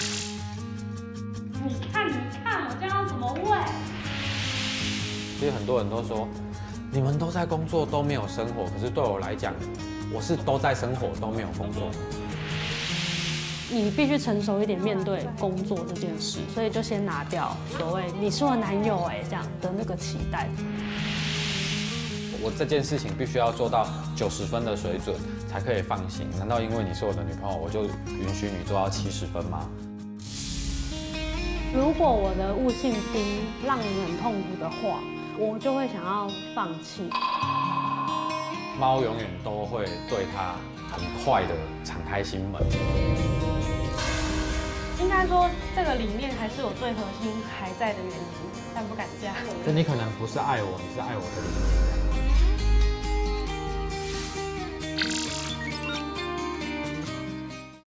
你看，你看，我这样怎么喂？其实很多人都说，你们都在工作都没有生活，可是对我来讲，我是都在生活都没有工作。你必须成熟一点面对工作这件事，所以就先拿掉所谓你是我男友哎这样的那个期待。我这件事情必须要做到九十分的水准才可以放心。难道因为你是我的女朋友，我就允许你做到七十分吗？如果我的悟性低让你很痛苦的话，我就会想要放弃。猫永远都会对它很快的敞开心门。应该说，这个理念还是我最核心还在的原因，但不敢嫁。就你可能不是爱我，你是爱我的理念。